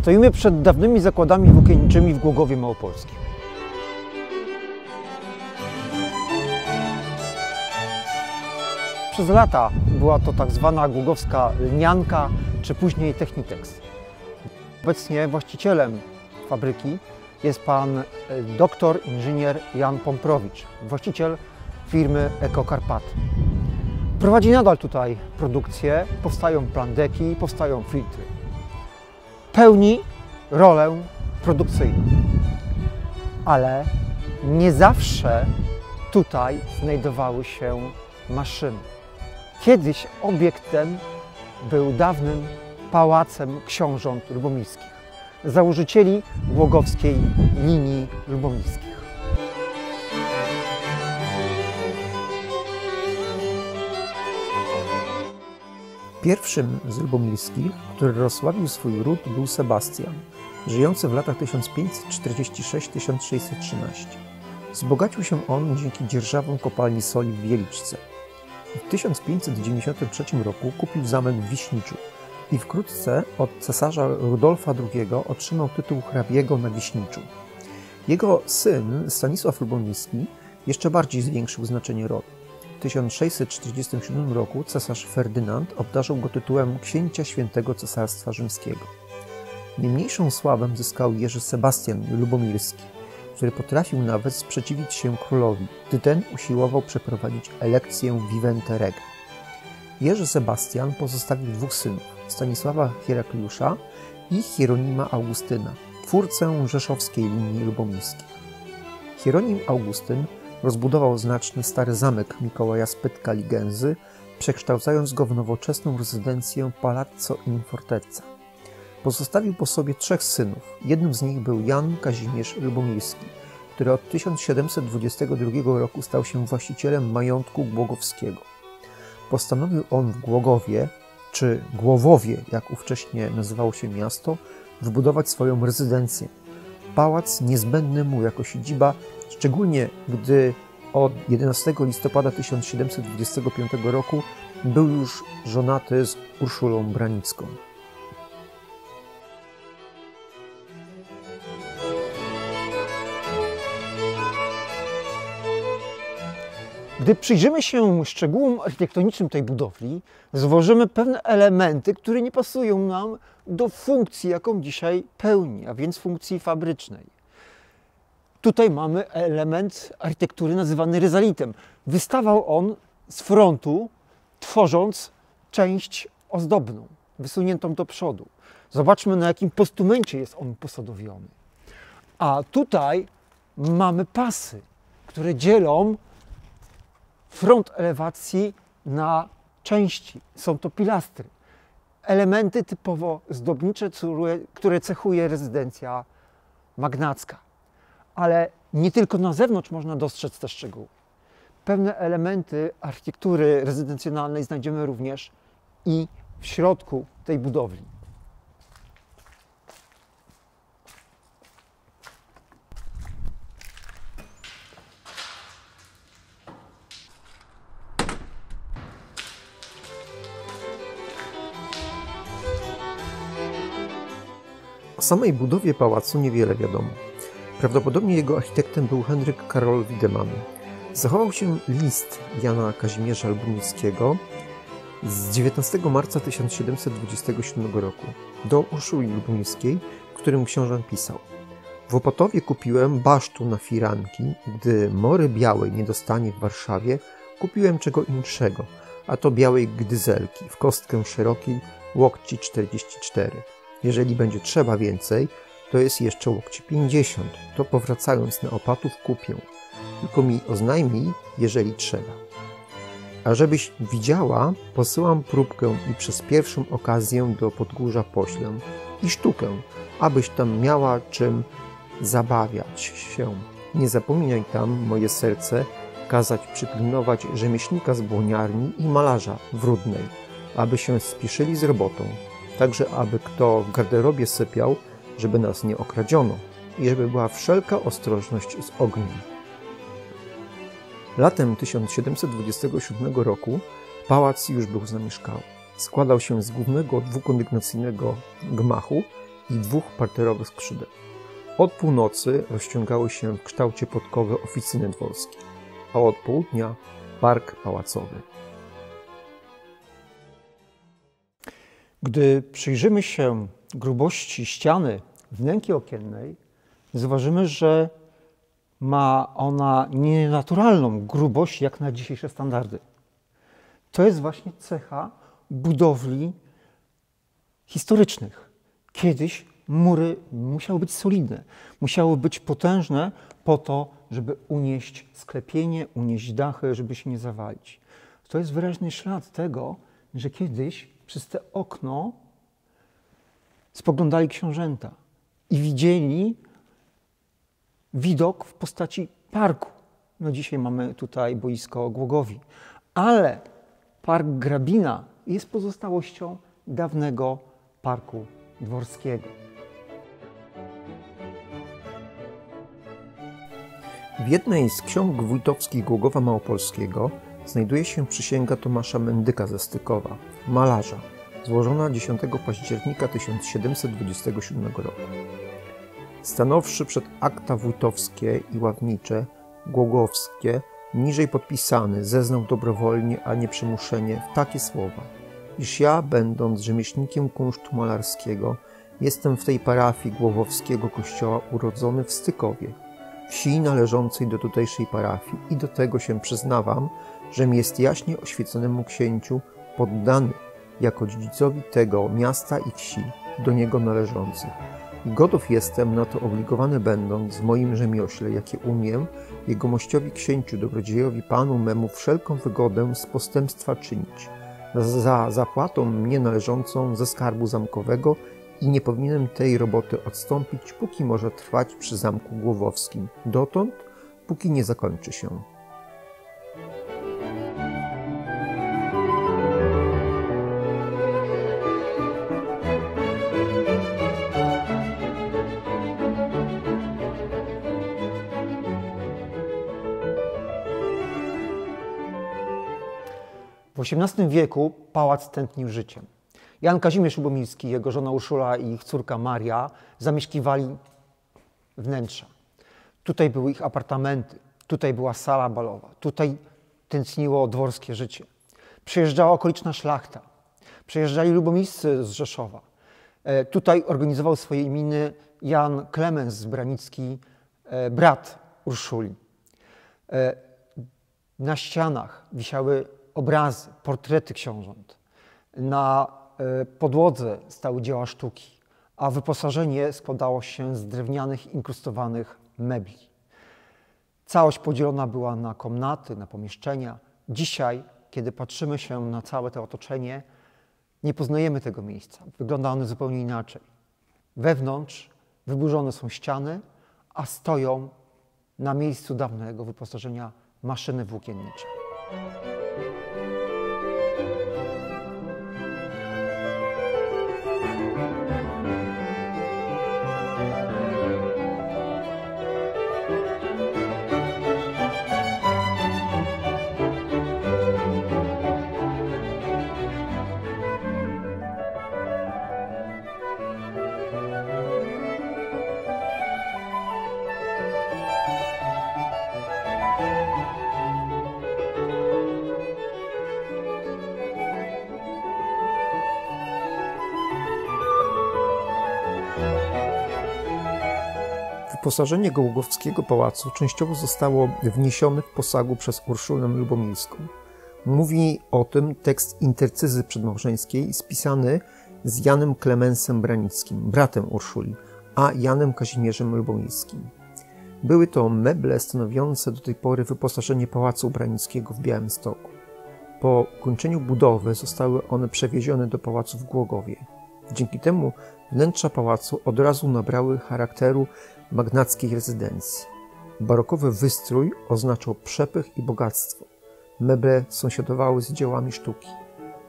Stoimy przed dawnymi zakładami włókienniczymi w Głogowie Małopolskim. Przez lata była to tak zwana głogowska lnianka, czy później Technitex. Obecnie właścicielem fabryki jest pan e, doktor inżynier Jan Pomprowicz, właściciel firmy Ekokarpaty. Prowadzi nadal tutaj produkcję, powstają plandeki, powstają filtry. Pełni rolę produkcyjną, ale nie zawsze tutaj znajdowały się maszyny. Kiedyś obiekt ten był dawnym pałacem książąt lubomirskich, założycieli głogowskiej linii lubomirskich. Pierwszym z lubomirskich, który rozsławił swój ród, był Sebastian, żyjący w latach 1546-1613. Wzbogacił się on dzięki dzierżawom kopalni soli w Wieliczce. W 1593 roku kupił zamek w Wiśniczu i wkrótce od cesarza Rudolfa II otrzymał tytuł hrabiego na Wiśniczu. Jego syn Stanisław Lubomirski jeszcze bardziej zwiększył znaczenie rodu. W 1647 roku cesarz Ferdynand obdarzył go tytułem księcia świętego Cesarstwa Rzymskiego. Nie mniejszą sławę zyskał Jerzy Sebastian Lubomirski, który potrafił nawet sprzeciwić się królowi, gdy ten usiłował przeprowadzić elekcję Vivente Rege. Jerzy Sebastian pozostawił dwóch synów, Stanisława Hierakliusza i Hieronima Augustyna, twórcę rzeszowskiej linii lubomirskich. Hieronim Augustyn rozbudował znaczny stary zamek Mikołaja Spytka Ligensy, przekształcając go w nowoczesną rezydencję Palazzo in Fortezza. Pozostawił po sobie trzech synów. Jednym z nich był Jan Kazimierz Lubomirski, który od 1722 roku stał się właścicielem majątku Głogowskiego. Postanowił on w Głogowie, czy Głowowie, jak ówcześnie nazywało się miasto, wybudować swoją rezydencję. Pałac niezbędny mu jako siedziba, szczególnie gdy od 11 listopada 1725 roku był już żonaty z Urszulą Branicką. Gdy przyjrzymy się szczegółom architektonicznym tej budowli, zauważymy pewne elementy, które nie pasują nam do funkcji, jaką dzisiaj pełni, a więc funkcji fabrycznej. Tutaj mamy element architektury nazywany ryzalitem. Wystawał on z frontu, tworząc część ozdobną, wysuniętą do przodu. Zobaczmy, na jakim postumencie jest on posadowiony. A tutaj mamy pasy, które dzielą front elewacji na części. Są to pilastry. Elementy typowo zdobnicze, które cechuje rezydencja magnacka. Ale nie tylko na zewnątrz można dostrzec te szczegóły. Pewne elementy architektury rezydencjonalnej znajdziemy również i w środku tej budowli. O samej budowie pałacu niewiele wiadomo. Prawdopodobnie jego architektem był Henryk Karol Wiedemann. Zachował się list Jana Kazimierza Lubunickiego z 19 marca 1727 roku do Urszuli Lubunickiej, w którym książę pisał W Opotowie kupiłem basztu na firanki, gdy mory białej nie dostanie w Warszawie, kupiłem czego inszego, a to białej gdyzelki w kostkę szerokiej, łokci 44. Jeżeli będzie trzeba więcej, to jest jeszcze łokci 50. To powracając na opatów kupię. Tylko mi oznajmij, jeżeli trzeba. A żebyś widziała, posyłam próbkę i przez pierwszą okazję do Podgórza poślę i sztukę, abyś tam miała czym zabawiać się. Nie zapominaj tam, moje serce, kazać przypilnować rzemieślnika z błoniarni i malarza w Rudnej, aby się spieszyli z robotą, także aby kto w garderobie sypiał, żeby nas nie okradziono i żeby była wszelka ostrożność z ogniem. Latem 1727 roku pałac już był zamieszkały. Składał się z głównego dwukondygnacyjnego gmachu i dwóch parterowych skrzydeł. Od północy rozciągały się w kształcie podkowy oficyny dworskie, a od południa park pałacowy. Gdy przyjrzymy się grubości ściany wnęki okiennej, zauważymy, że ma ona nienaturalną grubość jak na dzisiejsze standardy. To jest właśnie cecha budowli historycznych. Kiedyś mury musiały być solidne, musiały być potężne po to, żeby unieść sklepienie, unieść dachy, żeby się nie zawalić. To jest wyraźny ślad tego, że kiedyś przez te okno spoglądali książęta i widzieli widok w postaci parku. No dzisiaj mamy tutaj boisko Głogowi, ale park Grabina jest pozostałością dawnego parku dworskiego. W jednej z ksiąg wójtowskich Głogowa Małopolskiego znajduje się przysięga Tomasza Mendyka ze Stykowa, malarza, złożona 10 października 1727 roku. Stanowszy przed akta wójtowskie i ławnicze, głogowskie, niżej podpisany, zeznał dobrowolnie, a nie przymuszenie w takie słowa, iż ja, będąc rzemieślnikiem kunsztu malarskiego, jestem w tej parafii Głowowskiego kościoła urodzony w Stykowie, wsi należącej do tutejszej parafii i do tego się przyznawam, żem jest jaśnie oświeconemu księciu poddany jako dziedzicowi tego miasta i wsi do niego należących. I gotów jestem na to obligowany będąc w moim rzemiośle, jakie umiem, jego mościowi księciu, dobrodziejowi panu memu wszelką wygodę z postępstwa czynić, za zapłatą mnie należącą ze skarbu zamkowego i nie powinienem tej roboty odstąpić, póki może trwać przy zamku głowowskim, dotąd, póki nie zakończy się. W XVIII wieku pałac tętnił życiem. Jan Kazimierz Lubomirski, jego żona Urszula i ich córka Maria zamieszkiwali wnętrza. Tutaj były ich apartamenty, tutaj była sala balowa, tutaj tętniło dworskie życie. Przyjeżdżała okoliczna szlachta, przyjeżdżali lubomirscy z Rzeszowa. E, tutaj organizował swoje imieny Jan Klemens Zbranicki, e, brat Urszuli. E, na ścianach wisiały obrazy, portrety książąt. Na e, podłodze stały dzieła sztuki, a wyposażenie składało się z drewnianych, inkrustowanych mebli. Całość podzielona była na komnaty, na pomieszczenia. Dzisiaj, kiedy patrzymy się na całe to otoczenie, nie poznajemy tego miejsca. Wygląda ono zupełnie inaczej. Wewnątrz wyburzone są ściany, a stoją na miejscu dawnego wyposażenia maszyny włókiennicze. Thank you. Wyposażenie Gołgowskiego pałacu częściowo zostało wniesione w posagu przez Urszulę Lubomirską. Mówi o tym tekst intercyzy przedmałżeńskiej spisany z Janem Klemensem Branickim, bratem Urszuli, a Janem Kazimierzem Lubomirskim. Były to meble stanowiące do tej pory wyposażenie Pałacu Branickiego w Białymstoku. Po kończeniu budowy zostały one przewiezione do pałacu w Głogowie. Dzięki temu wnętrza pałacu od razu nabrały charakteru magnackiej rezydencji. Barokowy wystrój oznaczał przepych i bogactwo. Meble sąsiadowały z dziełami sztuki.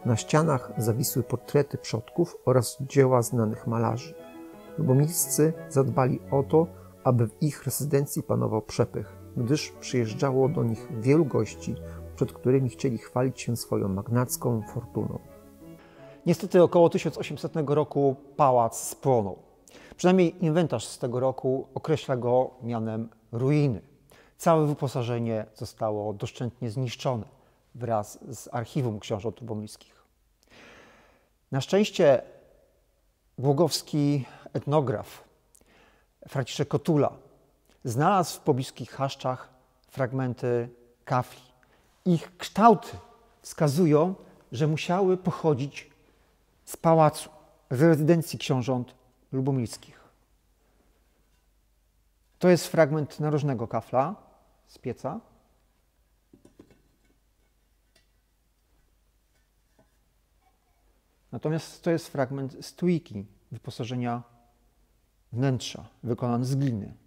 Na ścianach zawisły portrety przodków oraz dzieła znanych malarzy. Lubomirscy zadbali o to, aby w ich rezydencji panował przepych, gdyż przyjeżdżało do nich wielu gości, przed którymi chcieli chwalić się swoją magnacką fortuną. Niestety około 1800 roku pałac spłonął. Przynajmniej inwentarz z tego roku określa go mianem ruiny. Całe wyposażenie zostało doszczętnie zniszczone wraz z archiwum książąt lubomirskich. Na szczęście głogowski etnograf Franciszek Kotula znalazł w pobliskich chaszczach fragmenty kafli. Ich kształty wskazują, że musiały pochodzić z pałacu, z rezydencji książąt lubomirskich. To jest fragment narożnego kafla z pieca. Natomiast to jest fragment stójki wyposażenia wnętrza, wykonany z gliny.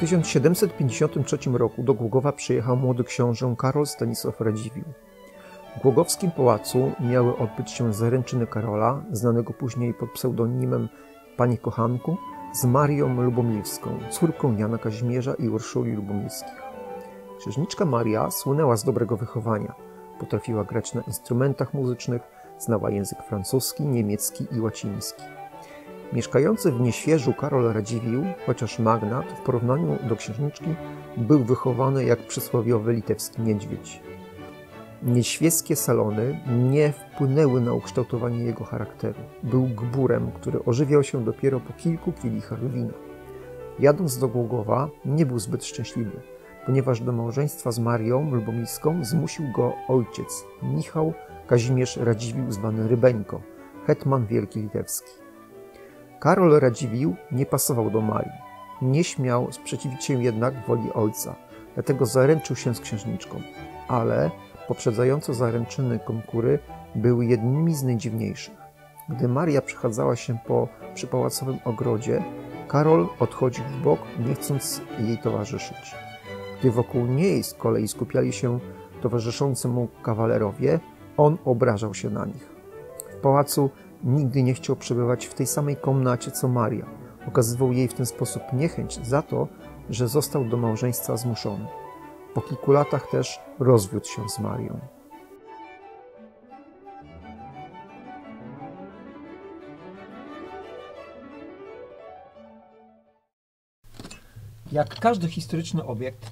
1753 roku do Głogowa przyjechał młody książę Karol Stanisław Radziwiłł. W Głogowskim pałacu miały odbyć się zaręczyny Karola, znanego później pod pseudonimem Pani Kochanku, z Marią Lubomirską, córką Jana Kazimierza i Urszuli Lubomirskich. Księżniczka Maria słynęła z dobrego wychowania. Potrafiła grać na instrumentach muzycznych, znała język francuski, niemiecki i łaciński. Mieszkający w Nieświeżu Karol Radziwiłł, chociaż magnat, w porównaniu do księżniczki, był wychowany jak przysłowiowy litewski niedźwiedź. Nieświeckie salony nie wpłynęły na ukształtowanie jego charakteru. Był gburem, który ożywiał się dopiero po kilku kielichach wina. Jadąc do Głogowa, nie był zbyt szczęśliwy, ponieważ do małżeństwa z Marią Lubomiską zmusił go ojciec, Michał Kazimierz Radziwiłł, zwany Rybeńko, hetman wielki litewski. Karol Radziwiłł nie pasował do Marii. Nie śmiał sprzeciwić się jednak woli ojca, dlatego zaręczył się z księżniczką, ale poprzedzające zaręczyny konkury były jednymi z najdziwniejszych. Gdy Maria przechadzała się po przypałacowym ogrodzie, Karol odchodził w bok, nie chcąc jej towarzyszyć. Gdy wokół niej z kolei skupiali się towarzyszący mu kawalerowie, on obrażał się na nich. W pałacu nigdy nie chciał przebywać w tej samej komnacie co Maria. Okazywał jej w ten sposób niechęć za to, że został do małżeństwa zmuszony. Po kilku latach też rozwiódł się z Marią. Jak każdy historyczny obiekt,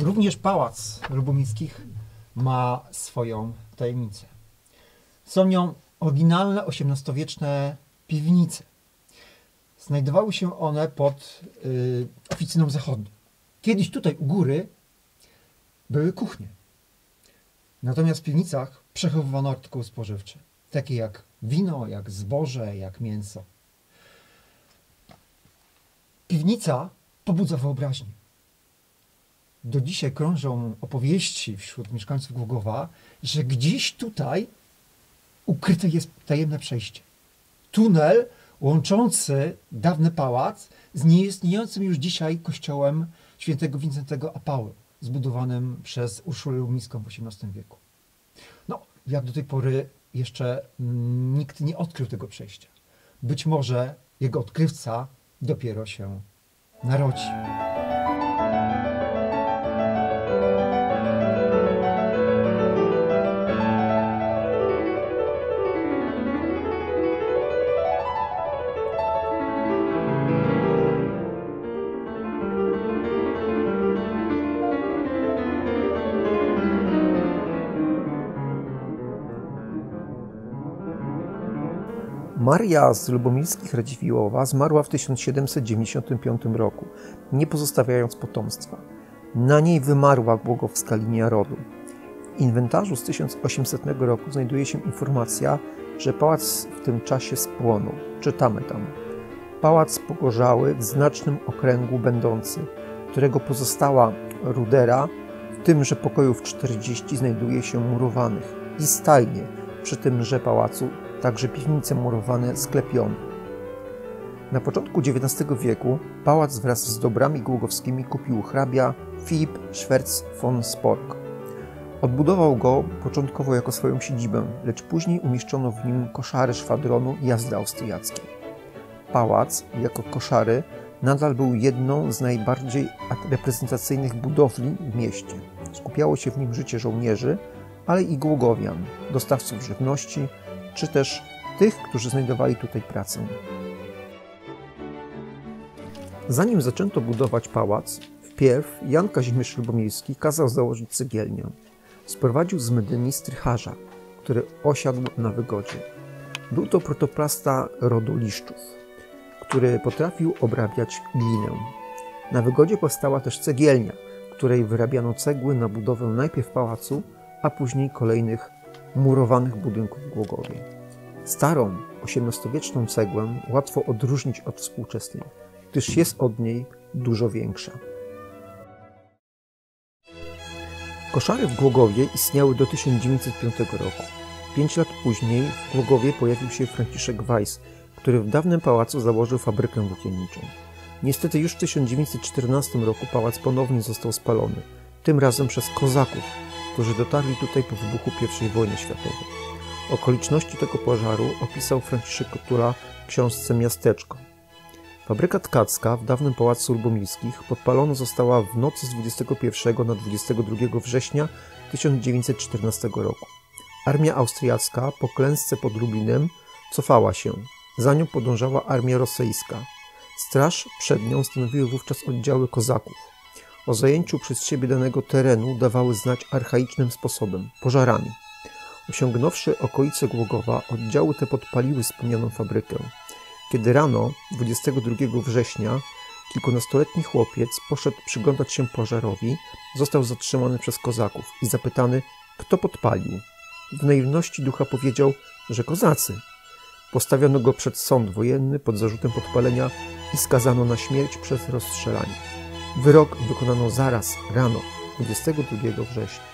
również pałac Lubomirskich ma swoją tajemnicę. Są nią oryginalne XVIII-wieczne piwnice. Znajdowały się one pod y, oficyną zachodnią. Kiedyś tutaj u góry były kuchnie. Natomiast w piwnicach przechowywano artykuły spożywcze, takie jak wino, jak zboże, jak mięso. Piwnica pobudza wyobraźnię. Do dzisiaj krążą opowieści wśród mieszkańców Głogowa, że gdzieś tutaj ukryte jest tajemne przejście. Tunel łączący dawny pałac z nieistniejącym już dzisiaj kościołem świętego Wincentego Apały, zbudowanym przez Urszulę Lumiską w XVIII wieku. No, jak do tej pory jeszcze nikt nie odkrył tego przejścia. Być może jego odkrywca dopiero się narodzi. Maria z Lubomirskich Radziwiłłowa zmarła w 1795 roku, nie pozostawiając potomstwa. Na niej wymarła głogowska linia rodu. W inwentarzu z 1800 roku znajduje się informacja, że pałac w tym czasie spłonął. Czytamy tam. Pałac pogorzały w znacznym okręgu będący, którego pozostała rudera, w tymże pokoju w 40 znajduje się murowanych i stajnie przy tymże pałacu także piwnice murowane sklepione. Na początku XIX wieku pałac wraz z dobrami głogowskimi kupił hrabia Filip Schwerz von Spork. Odbudował go początkowo jako swoją siedzibę, lecz później umieszczono w nim koszary szwadronu jazdy austriackiej. Pałac, jako koszary, nadal był jedną z najbardziej reprezentacyjnych budowli w mieście. Skupiało się w nim życie żołnierzy, ale i głogowian, dostawców żywności, czy też tych, którzy znajdowali tutaj pracę. Zanim zaczęto budować pałac, wpierw Jan Kazimierz Lubomirski kazał założyć cegielnię. Sprowadził z Medyni strycharza, który osiadł na wygodzie. Był to protoplasta rodu Liszczów, który potrafił obrabiać glinę. Na wygodzie powstała też cegielnia, której wyrabiano cegły na budowę najpierw pałacu, a później kolejnych murowanych budynków w Głogowie. Starą, XVIII-wieczną cegłę łatwo odróżnić od współczesnej, gdyż jest od niej dużo większa. Koszary w Głogowie istniały do 1905 roku. Pięć lat później w Głogowie pojawił się Franciszek Weiss, który w dawnym pałacu założył fabrykę włókienniczą. Niestety już w 1914 roku pałac ponownie został spalony, tym razem przez kozaków, którzy dotarli tutaj po wybuchu I wojny światowej. Okoliczności tego pożaru opisał Franciszek Kotula w książce Miasteczko. Fabryka tkacka w dawnym pałacu Lubomirskich podpalona została w nocy z 21 na 22 września 1914 roku. Armia austriacka po klęsce pod Lublinem cofała się. Za nią podążała armia rosyjska. Straż przed nią stanowiły wówczas oddziały kozaków. O zajęciu przez siebie danego terenu dawały znać archaicznym sposobem pożarami. Osiągnąwszy okolice Głogowa, oddziały te podpaliły wspomnianą fabrykę. Kiedy rano 22 września kilkunastoletni chłopiec poszedł przyglądać się pożarowi, został zatrzymany przez kozaków i zapytany, kto podpalił. W naiwności ducha powiedział, że kozacy. Postawiono go przed sąd wojenny pod zarzutem podpalenia i skazano na śmierć przez rozstrzelanie. Wyrok wykonano zaraz rano 22 września.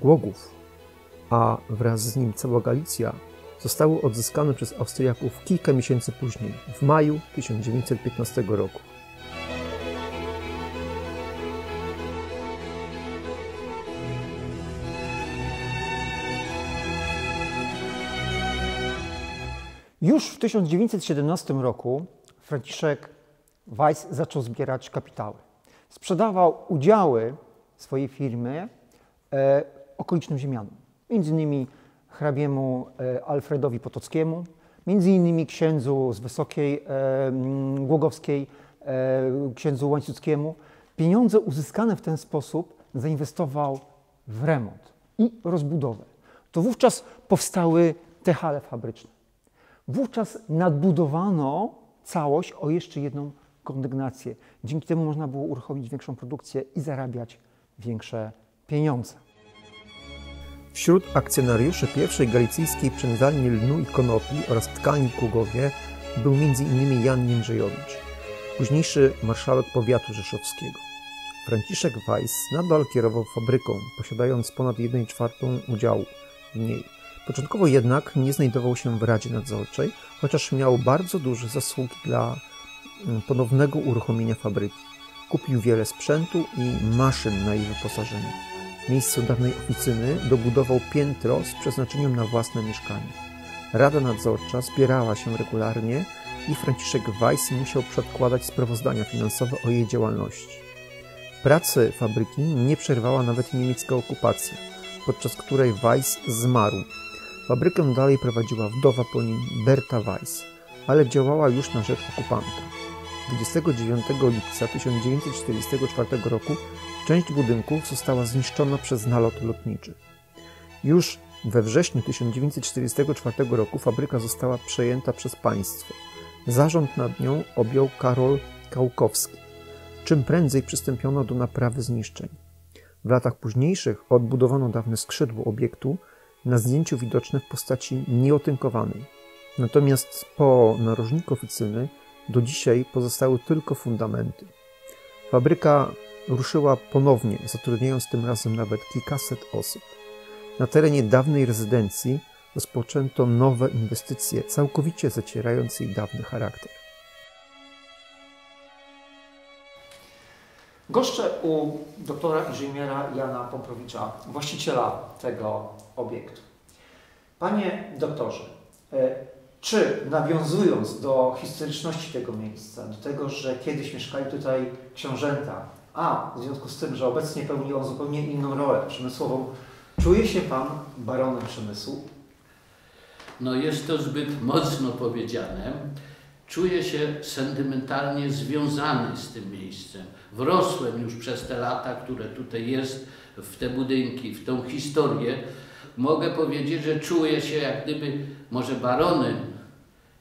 Głogów, a wraz z nim cała Galicja zostały odzyskane przez Austriaków kilka miesięcy później, w maju 1915 roku. Już w 1917 roku Franciszek Weiss zaczął zbierać kapitały. Sprzedawał udziały swojej firmy e, okolicznym ziemianom, między innymi hrabiemu e, Alfredowi Potockiemu, między innymi księdzu z Wysokiej e, Głogowskiej, e, księdzu Łańcuckiemu. Pieniądze uzyskane w ten sposób zainwestował w remont i rozbudowę. To wówczas powstały te hale fabryczne. Wówczas nadbudowano całość o jeszcze jedną kondygnację. Dzięki temu można było uruchomić większą produkcję i zarabiać większe pieniądze. Wśród akcjonariuszy pierwszej galicyjskiej przędzalni lnu i konopi oraz tkanin w Głogowie był m.in. Jan Jędrzejowicz, późniejszy marszałek powiatu rzeszowskiego. Franciszek Weiss nadal kierował fabryką, posiadając ponad 1 czwartą udziału w niej. Początkowo jednak nie znajdował się w Radzie Nadzorczej, chociaż miał bardzo duże zasługi dla ponownego uruchomienia fabryki. Kupił wiele sprzętu i maszyn na jej wyposażenie. Miejscu dawnej oficyny dobudował piętro z przeznaczeniem na własne mieszkanie. Rada nadzorcza zbierała się regularnie i Franciszek Weiss musiał przedkładać sprawozdania finansowe o jej działalności. Pracy fabryki nie przerwała nawet niemiecka okupacja, podczas której Weiss zmarł Fabrykę dalej prowadziła wdowa po nim Berta Weiss, ale działała już na rzecz okupanta. 29 lipca 1944 roku część budynków została zniszczona przez nalot lotniczy. Już we wrześniu 1944 roku fabryka została przejęta przez państwo. Zarząd nad nią objął Karol Kałkowski. Czym prędzej przystąpiono do naprawy zniszczeń. W latach późniejszych odbudowano dawne skrzydło obiektu, na zdjęciu widoczne w postaci nieotynkowanej. Natomiast po narożniku oficyny do dzisiaj pozostały tylko fundamenty. Fabryka ruszyła ponownie, zatrudniając tym razem nawet kilkaset osób. Na terenie dawnej rezydencji rozpoczęto nowe inwestycje, całkowicie zacierając jej dawny charakter. Goszczę u doktora inżyniera Jana Pomprowicza, właściciela tego obiektu. Panie doktorze, e, czy nawiązując do historyczności tego miejsca, do tego, że kiedyś mieszkali tutaj książęta, a w związku z tym, że obecnie pełni on zupełnie inną rolę przemysłową, czuje się Pan baronem przemysłu? No jest to zbyt mocno powiedziane. Czuję się sentymentalnie związany z tym miejscem. Wrosłem już przez te lata, które tutaj jest, w te budynki, w tą historię. Mogę powiedzieć, że czuję się jak gdyby może baronem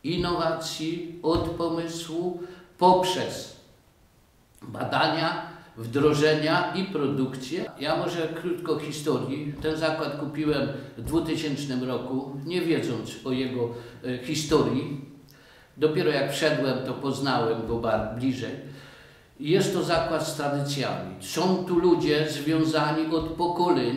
innowacji od pomysłu poprzez badania, wdrożenia i produkcję. Ja może krótko historii. Ten zakład kupiłem w 2000 roku, nie wiedząc o jego e, historii. Dopiero jak wszedłem, to poznałem go bliżej. Jest to zakład z tradycjami. Są tu ludzie związani od pokoleń,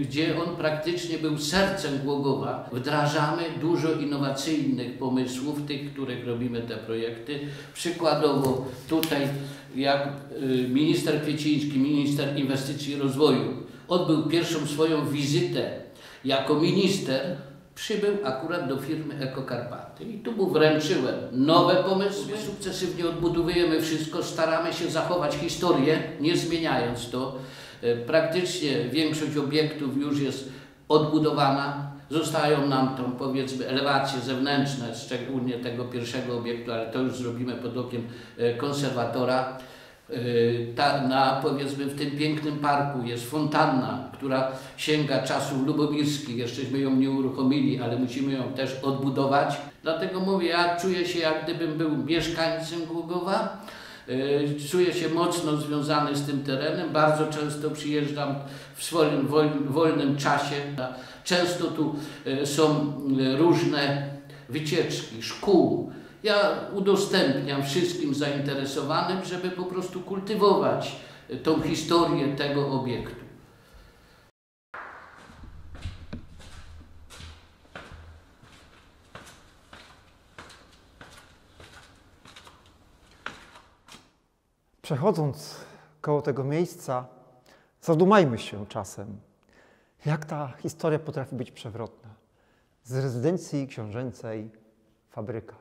gdzie on praktycznie był sercem Głogowa. Wdrażamy dużo innowacyjnych pomysłów, tych, których robimy te projekty. Przykładowo tutaj, jak y, minister Kwieciński, minister inwestycji i rozwoju, odbył pierwszą swoją wizytę jako minister przybył akurat do firmy Ekokarpaty i tu mu wręczyłem nowe pomysły. Sukcesywnie odbudowujemy wszystko, staramy się zachować historię, nie zmieniając to. E, praktycznie większość obiektów już jest odbudowana. Zostają nam tą powiedzmy elewacje zewnętrzne, szczególnie tego pierwszego obiektu, ale to już zrobimy pod okiem e, konserwatora. Y, ta, na, powiedzmy w tym pięknym parku jest fontanna, która sięga czasów lubomirskich. Jeszcześmy ją nie uruchomili, ale musimy ją też odbudować. Dlatego mówię, ja czuję się jak gdybym był mieszkańcem Głogowa. Y, czuję się mocno związany z tym terenem. Bardzo często przyjeżdżam w swoim wolnym czasie. Często tu y, są różne wycieczki szkół, ja udostępniam wszystkim zainteresowanym, żeby po prostu kultywować tą historię tego obiektu. Przechodząc koło tego miejsca, zadumajmy się czasem, jak ta historia potrafi być przewrotna. Z rezydencji książęcej fabryka.